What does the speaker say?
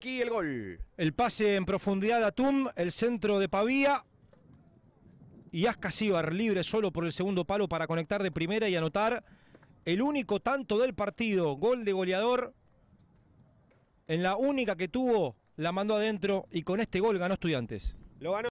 Aquí el gol. El pase en profundidad a Tum, el centro de Pavía. Y Ascasíbar libre solo por el segundo palo para conectar de primera y anotar el único tanto del partido. Gol de goleador. En la única que tuvo, la mandó adentro y con este gol ganó Estudiantes. Lo ganó.